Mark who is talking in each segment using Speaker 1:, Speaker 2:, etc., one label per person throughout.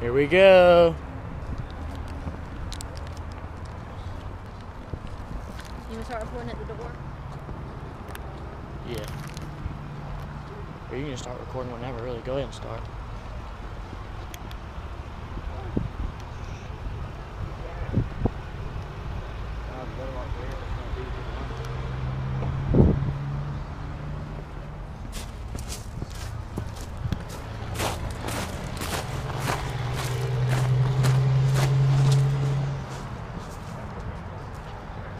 Speaker 1: Here we go.
Speaker 2: You gonna start recording at the door?
Speaker 1: Yeah. Or you can just start recording whenever, really. Go ahead and start.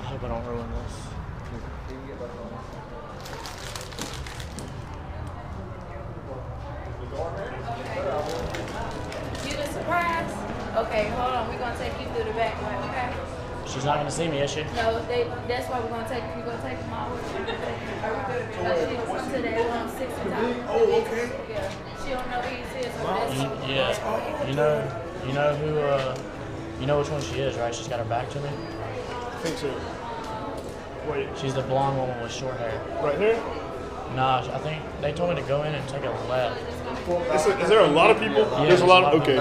Speaker 1: I hope I don't ruin this.
Speaker 3: You the surprise? Okay, hold on. We're gonna take you through the back way, okay?
Speaker 1: She's not gonna see me, is she?
Speaker 3: No, they. That's why we're gonna take. We're gonna take them all. with you. Are we good? She come to that one six and
Speaker 4: Oh, okay.
Speaker 3: Yeah. She don't know he's here, so that's.
Speaker 1: You, yeah. You know, you know who, uh, you know which one she is, right? She's got her back to me.
Speaker 4: I think so. Wait,
Speaker 1: She's the blonde woman with short hair.
Speaker 4: right here?
Speaker 1: Nah, I think they told me to go in and take a left.
Speaker 4: Is, there- is there a lot of people?
Speaker 1: Yeah,
Speaker 4: There's a lot of. Okay. You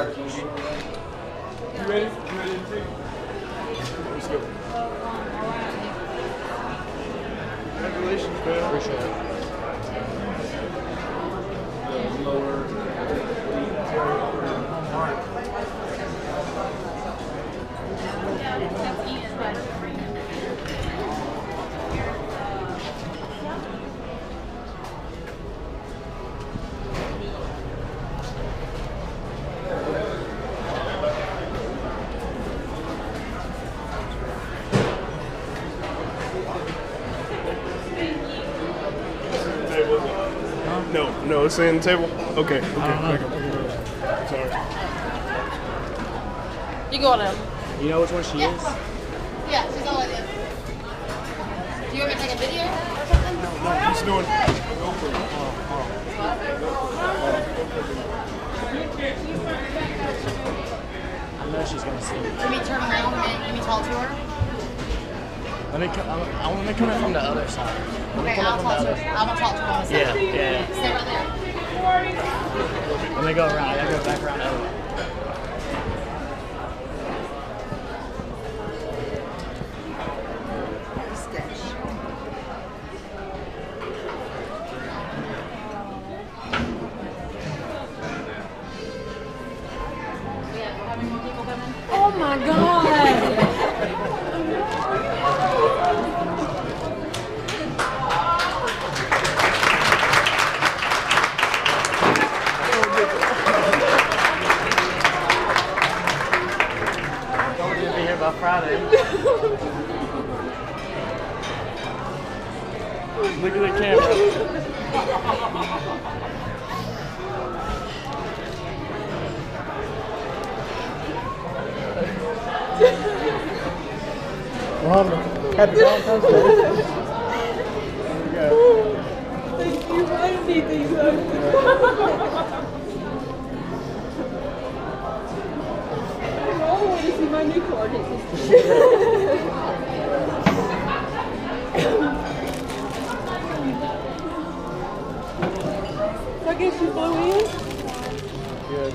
Speaker 4: ready? You ready to take? Let's go. Congratulations, man.
Speaker 1: Appreciate it.
Speaker 4: No, no, in the table. Okay, okay, uh-huh. okay. okay. Sorry.
Speaker 3: You go them.
Speaker 1: You know which one she yeah. is?
Speaker 2: Yeah, she's all in. Do you want me to take a video or something?
Speaker 4: No, no, he's doing. Go for it.
Speaker 1: I know she's gonna see me.
Speaker 2: Let me turn around and then let me talk to her.
Speaker 1: Let me. Come, I, I want to come in from the other side. Let me
Speaker 2: Okay,
Speaker 1: come in
Speaker 2: I'll talk to her. I'm gonna talk to her
Speaker 1: Yeah, yeah.
Speaker 2: Stay right there.
Speaker 1: Let me go around. I gotta go back around.
Speaker 3: Oh my god.
Speaker 1: Mom, happy Valentine's Day.
Speaker 3: Thank you. I need these. I want to see my new card. I guess you flew in.
Speaker 4: Good.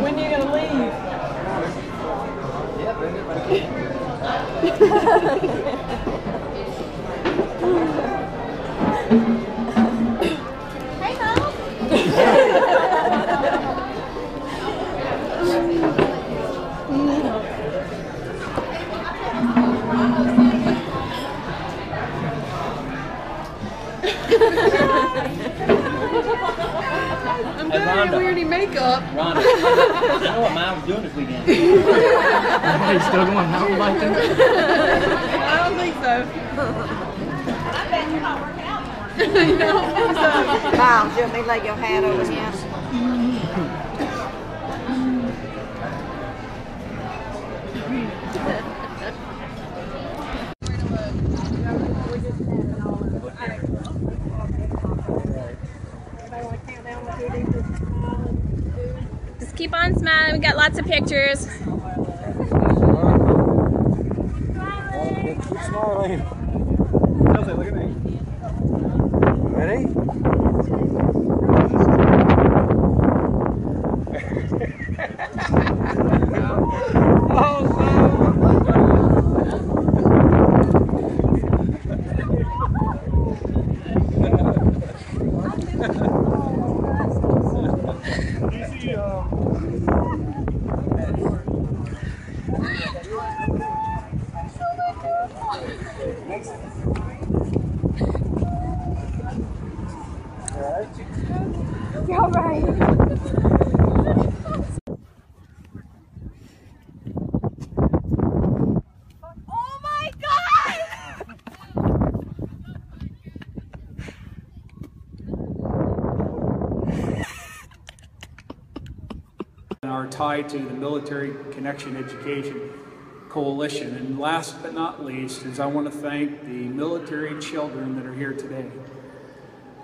Speaker 3: When are you gonna leave?
Speaker 2: ハハ
Speaker 3: ハハ! You're wearing makeup.
Speaker 5: Ronnie, I know what mine was doing this weekend.
Speaker 1: Hey, still going mountain biking?
Speaker 3: I don't think so. I bet you're not working out more. you don't think so?
Speaker 6: Mom, do you want me to lay your hat over here?
Speaker 7: Just keep on smiling. We got lots of pictures.
Speaker 8: Smiling.
Speaker 3: Oh my god!
Speaker 9: are tied to the Military Connection Education Coalition. And last but not least is I want to thank the military children that are here today.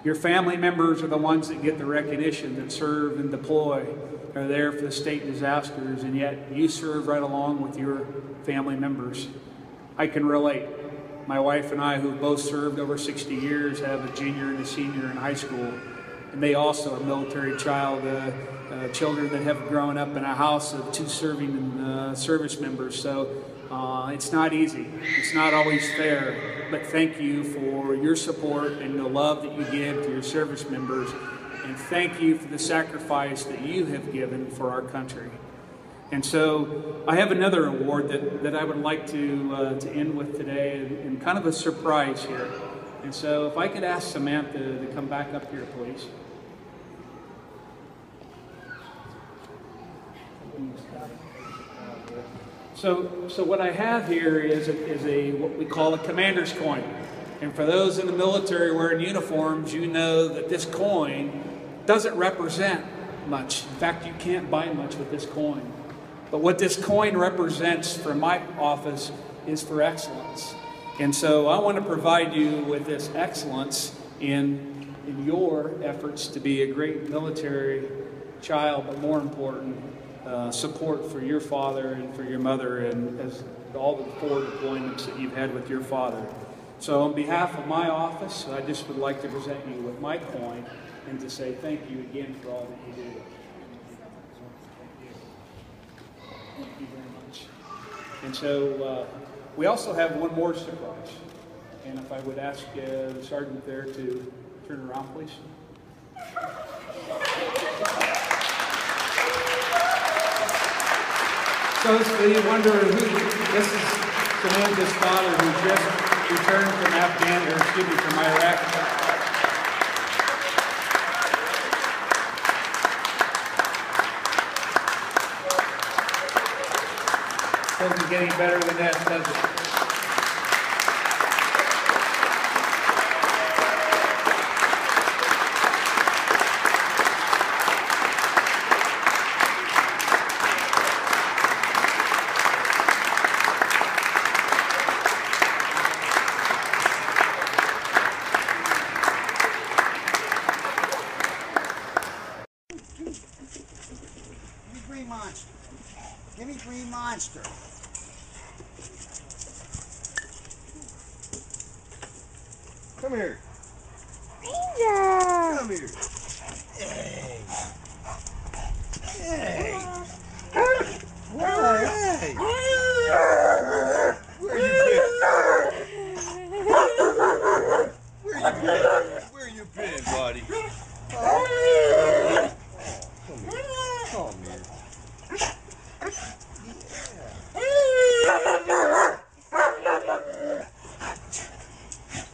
Speaker 9: Your family members are the ones that get the recognition that serve and deploy, are there for the state disasters, and yet you serve right along with your family members. I can relate. My wife and I, who both served over 60 years, have a junior and a senior in high school, and they also are military child uh, uh, children that have grown up in a house of two serving uh, service members. So uh, it's not easy. It's not always fair. But thank you for your support and the love that you give to your service members, and thank you for the sacrifice that you have given for our country. And so I have another award that, that I would like to, uh, to end with today and, and kind of a surprise here. And so if I could ask Samantha to come back up here, please. So, so what I have here is a, is a what we call a commander's coin. And for those in the military wearing uniforms, you know that this coin doesn't represent much. In fact, you can't buy much with this coin. But what this coin represents for my office is for excellence. And so I want to provide you with this excellence in, in your efforts to be a great military child, but more important, uh, support for your father and for your mother and as all the four deployments that you've had with your father. So on behalf of my office, I just would like to present you with my coin and to say thank you again for all that you do. Thank you very much. And so uh, we also have one more surprise. And if I would ask uh, the sergeant there to turn around, please. So you wonder who, this is Samantha's father who just returned from Afghan, or excuse me, from Iraq. Doesn't get any better than that, does it?
Speaker 10: Give me Green Monster. Give me Green Monster. Come here.
Speaker 3: Ranger!
Speaker 10: Come here. Hey. Hey. Hey. Where you been? Where you been? Where you been, buddy? Oh. Come here. Come here.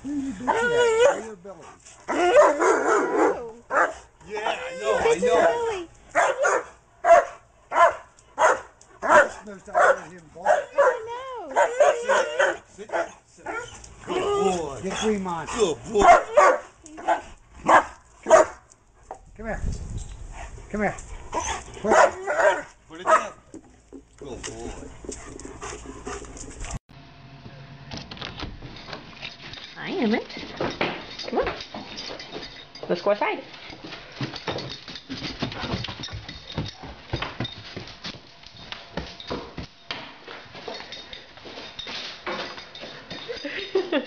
Speaker 10: Where you been at? Where your belly? Yeah, I know, I know. Most out of him, boy. Sit, sit. Good boy. Get. Good boy. Come here. Come here. Put it, Put it down. Good boy.
Speaker 7: I am it. Come on. Let's go outside.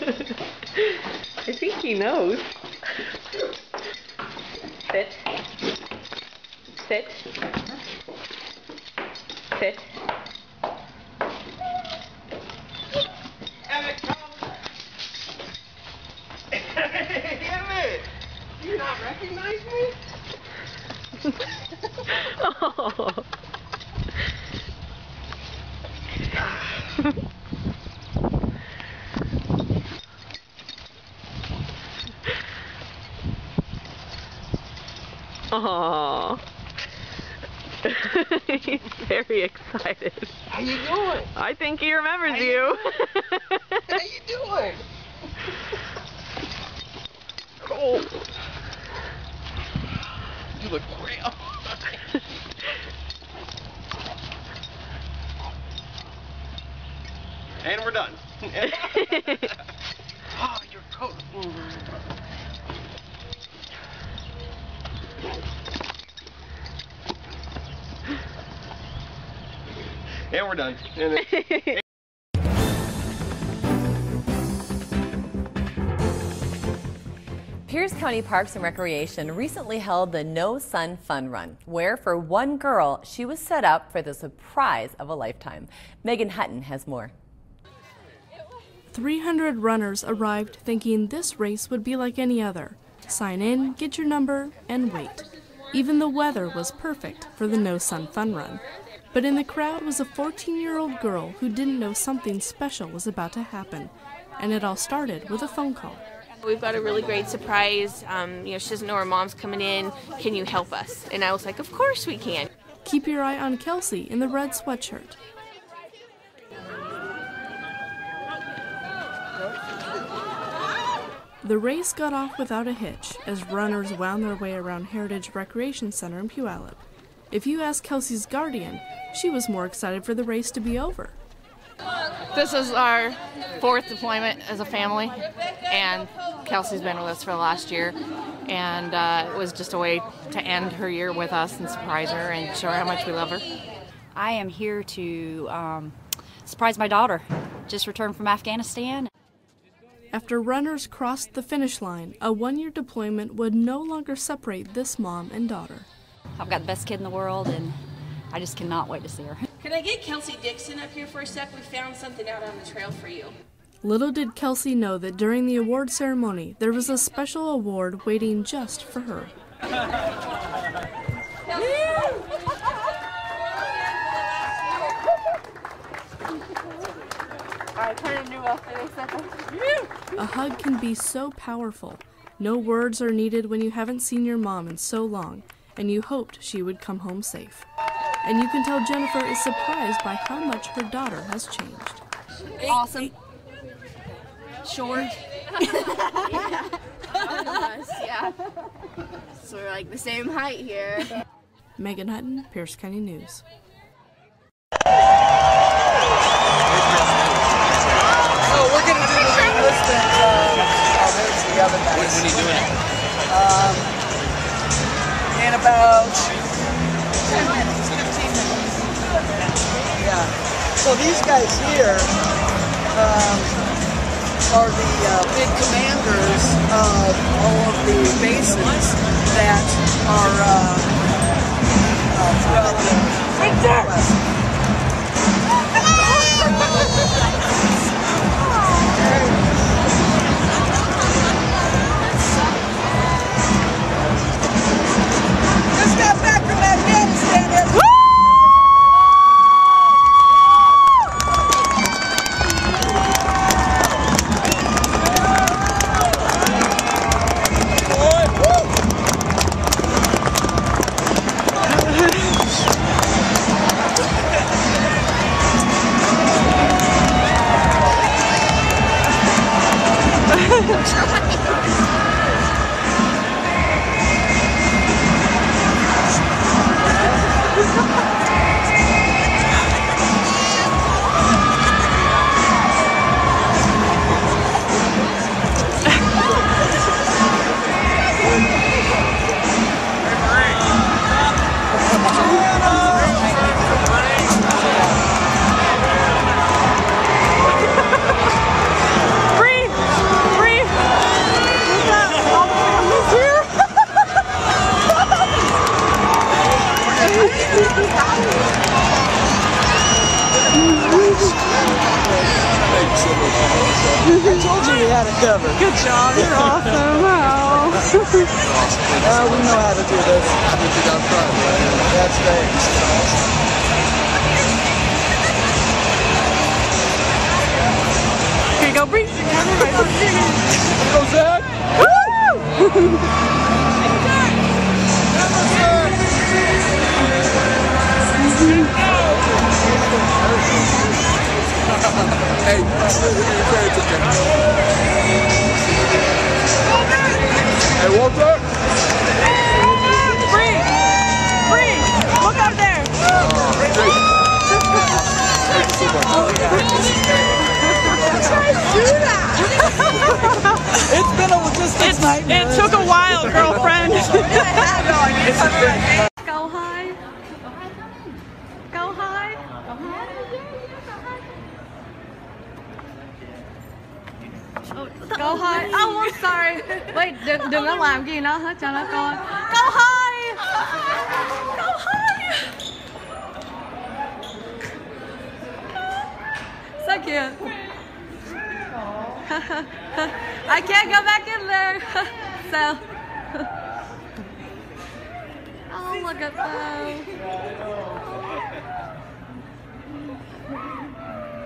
Speaker 7: I think he knows. Sit. Sit. Sit.
Speaker 10: Emmett!
Speaker 3: you not recognize me?
Speaker 7: oh. Aww. He's very excited.
Speaker 3: How you doing?
Speaker 7: I think he remembers
Speaker 3: How
Speaker 7: you.
Speaker 3: you How you doing?
Speaker 7: oh.
Speaker 3: You look oh, great.
Speaker 8: And we're done.
Speaker 3: oh, your coat.
Speaker 8: And we're done. And it-
Speaker 11: Pierce County Parks and Recreation recently held the No Sun Fun Run, where for one girl, she was set up for the surprise of a lifetime. Megan Hutton has more.
Speaker 12: 300 runners arrived thinking this race would be like any other. Sign in, get your number, and wait. Even the weather was perfect for the No Sun Fun Run. But in the crowd was a 14 year old girl who didn't know something special was about to happen. And it all started with a phone call.
Speaker 13: We've got a really great surprise. Um, you know, she doesn't know her mom's coming in. Can you help us? And I was like, Of course we can.
Speaker 12: Keep your eye on Kelsey in the red sweatshirt. The race got off without a hitch as runners wound their way around Heritage Recreation Center in Puyallup. If you ask Kelsey's guardian, she was more excited for the race to be over.
Speaker 14: This is our fourth deployment as a family, and Kelsey's been with us for the last year, and uh, it was just a way to end her year with us and surprise her and show her how much we love her.
Speaker 15: I am here to um, surprise my daughter. Just returned from Afghanistan.
Speaker 12: After runners crossed the finish line, a one year deployment would no longer separate this mom and daughter.
Speaker 15: I've got the best kid in the world, and I just cannot wait to see her.
Speaker 16: Can I get Kelsey Dixon up here for a sec? We found something out on the trail for you.
Speaker 12: Little did Kelsey know that during the award ceremony, there was a special award waiting just for her.
Speaker 13: I kind of knew after they said that.
Speaker 12: A hug can be so powerful. No words are needed when you haven't seen your mom in so long, and you hoped she would come home safe. And you can tell Jennifer is surprised by how much her daughter has changed.
Speaker 13: Awesome. Short.
Speaker 17: yeah. Yeah. So we're like the same height here.
Speaker 12: Megan Hutton, Pierce County News.
Speaker 18: So we're gonna do the enlistment. Oh, the other guys.
Speaker 5: When, when are you doing it?
Speaker 18: Um, in about 10 minutes, 15 minutes. Yeah. So these guys here um, are the uh, big commanders of all of the bases that are uh, uh, throughout the West. Afghanistan. We had it covered.
Speaker 3: Good job, you're awesome. Wow.
Speaker 18: Uh, we know how to do this. Put you down front. That's great.
Speaker 7: Here you go, Bree.
Speaker 18: Go, Zach. attention. Hey, Walter.
Speaker 7: Bree. Bree. Look up there.
Speaker 18: It's been a logistics nightmare.
Speaker 7: It took a while, girlfriend.
Speaker 19: Go high. Go high. Go high. Oh, I'm sorry. Wait, đừng, đừng có làm gì nó hết cho nó coi. Go high. Go high. So. I can't go back in there. so. Oh, look at those.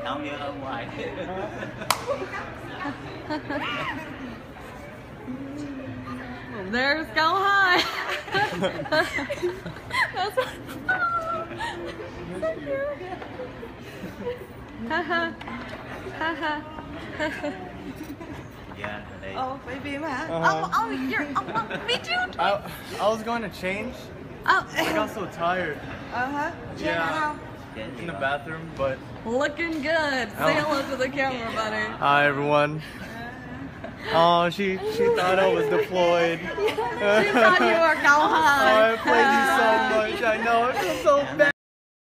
Speaker 5: Tell me why.
Speaker 19: There's Go High. That's what. So cute. Haha. Haha.
Speaker 5: Yeah, they.
Speaker 19: Oh, baby, man.
Speaker 20: Uh-huh.
Speaker 19: Oh, oh, you're. Oh, well, me too.
Speaker 20: I, I was going to change.
Speaker 19: Oh.
Speaker 20: I got so tired.
Speaker 19: Uh huh.
Speaker 20: Yeah. In the bathroom, but
Speaker 19: Looking good. Oh. Say
Speaker 20: Oh.
Speaker 19: hello to the camera, buddy.
Speaker 20: hi everyone. Uh, oh, she she thought I was deployed.
Speaker 19: She thought you were Go
Speaker 20: Oh, I played you so uh. much. I know. I feel so bad.